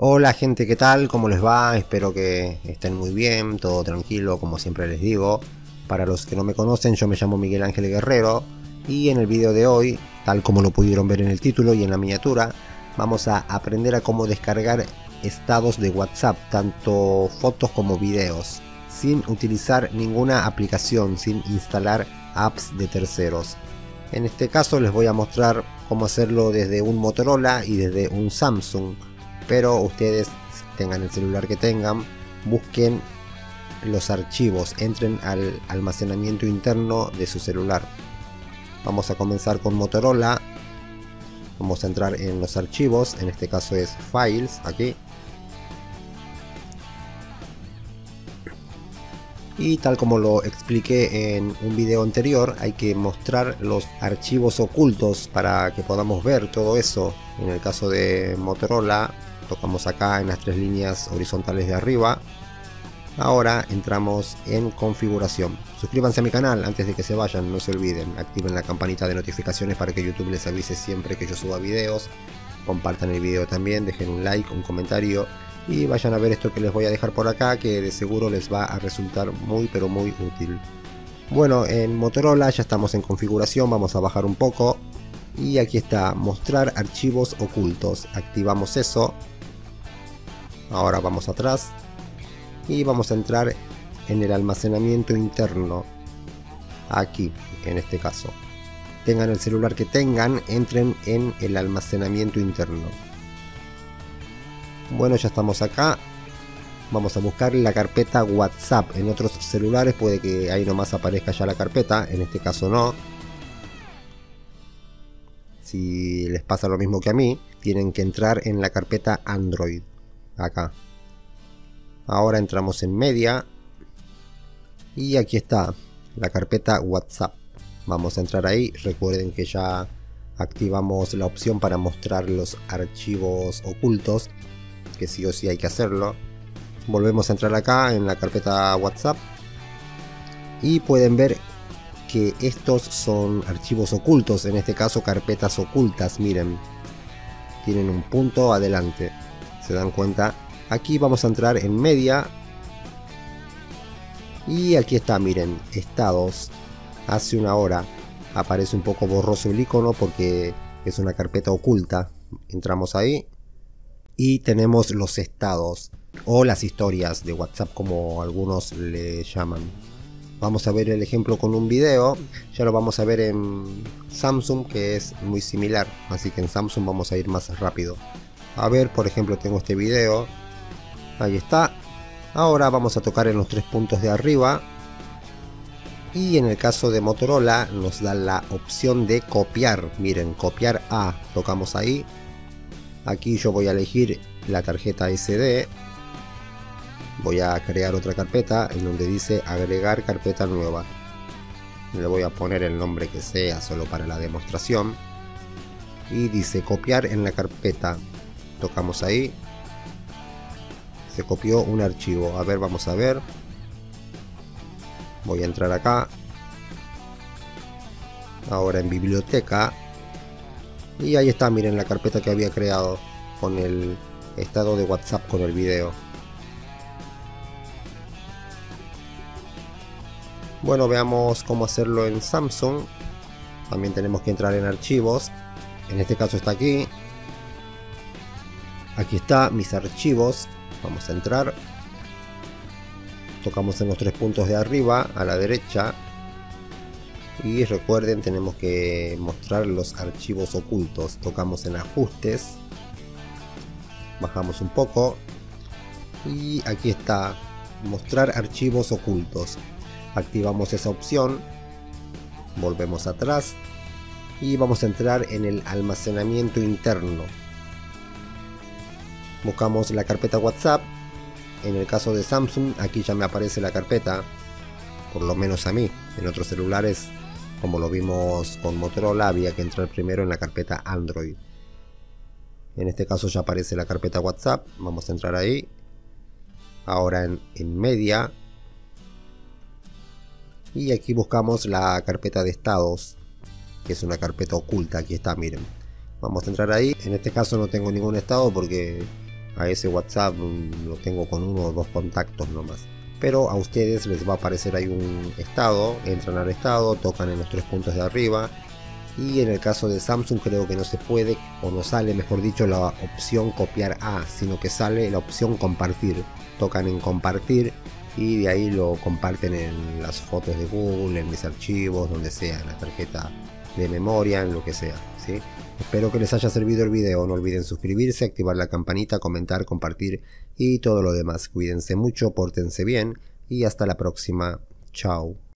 Hola gente, ¿qué tal? ¿Cómo les va? Espero que estén muy bien, todo tranquilo, como siempre les digo. Para los que no me conocen, yo me llamo Miguel Ángel Guerrero y en el video de hoy, tal como lo pudieron ver en el título y en la miniatura, vamos a aprender a cómo descargar estados de WhatsApp, tanto fotos como videos, sin utilizar ninguna aplicación, sin instalar apps de terceros. En este caso les voy a mostrar cómo hacerlo desde un Motorola y desde un Samsung pero ustedes tengan el celular que tengan, busquen los archivos, entren al almacenamiento interno de su celular. Vamos a comenzar con Motorola. Vamos a entrar en los archivos, en este caso es Files, aquí. Y tal como lo expliqué en un video anterior, hay que mostrar los archivos ocultos para que podamos ver todo eso. En el caso de Motorola, tocamos acá en las tres líneas horizontales de arriba. Ahora entramos en configuración. Suscríbanse a mi canal antes de que se vayan no se olviden. Activen la campanita de notificaciones para que youtube les avise siempre que yo suba videos. Compartan el video también dejen un like un comentario y vayan a ver esto que les voy a dejar por acá que de seguro les va a resultar muy pero muy útil. Bueno en Motorola ya estamos en configuración vamos a bajar un poco. Y aquí está mostrar archivos ocultos. Activamos eso ahora vamos atrás y vamos a entrar en el almacenamiento interno. Aquí en este caso. Tengan el celular que tengan entren en el almacenamiento interno. Bueno ya estamos acá. Vamos a buscar la carpeta whatsapp. En otros celulares puede que ahí nomás aparezca ya la carpeta. En este caso no. Si les pasa lo mismo que a mí tienen que entrar en la carpeta android acá. Ahora entramos en media y aquí está la carpeta WhatsApp. Vamos a entrar ahí. Recuerden que ya activamos la opción para mostrar los archivos ocultos, que sí o sí hay que hacerlo. Volvemos a entrar acá en la carpeta WhatsApp y pueden ver que estos son archivos ocultos, en este caso carpetas ocultas, miren, tienen un punto adelante se dan cuenta aquí vamos a entrar en media. Y aquí está miren estados. Hace una hora aparece un poco borroso el icono porque es una carpeta oculta. Entramos ahí. Y tenemos los estados o las historias de whatsapp como algunos le llaman. Vamos a ver el ejemplo con un video. Ya lo vamos a ver en samsung que es muy similar. Así que en samsung vamos a ir más rápido a ver por ejemplo tengo este video. Ahí está. Ahora vamos a tocar en los tres puntos de arriba. Y en el caso de Motorola nos da la opción de copiar. Miren copiar a. Tocamos ahí. Aquí yo voy a elegir la tarjeta SD voy a crear otra carpeta en donde dice agregar carpeta nueva. Le voy a poner el nombre que sea solo para la demostración. Y dice copiar en la carpeta tocamos ahí. Se copió un archivo. A ver vamos a ver. Voy a entrar acá. Ahora en biblioteca. Y ahí está miren la carpeta que había creado con el estado de whatsapp con el video. Bueno veamos cómo hacerlo en samsung. También tenemos que entrar en archivos. En este caso está aquí Aquí está mis archivos. Vamos a entrar. Tocamos en los tres puntos de arriba a la derecha. Y recuerden, tenemos que mostrar los archivos ocultos. Tocamos en ajustes. Bajamos un poco. Y aquí está, mostrar archivos ocultos. Activamos esa opción. Volvemos atrás. Y vamos a entrar en el almacenamiento interno buscamos la carpeta WhatsApp. En el caso de Samsung, aquí ya me aparece la carpeta, por lo menos a mí. En otros celulares, como lo vimos con Motorola, había que entrar primero en la carpeta Android. En este caso ya aparece la carpeta WhatsApp, vamos a entrar ahí. Ahora en, en media. Y aquí buscamos la carpeta de estados, que es una carpeta oculta, aquí está, miren. Vamos a entrar ahí, en este caso no tengo ningún estado porque A ese WhatsApp mm, lo tengo con uno o dos contactos nomás. Pero a ustedes les va a aparecer ahí un estado, entran al estado, tocan en los tres puntos de arriba. Y en el caso de Samsung creo que no se puede, o no sale, mejor dicho, la opción copiar a, sino que sale la opción compartir. Tocan en compartir y de ahí lo comparten en las fotos de Google, en mis archivos, donde sea, en la tarjeta de memoria, en lo que sea. Espero que les haya servido el video, no olviden suscribirse, activar la campanita, comentar, compartir y todo lo demás. Cuídense mucho, pórtense bien y hasta la próxima. Chao.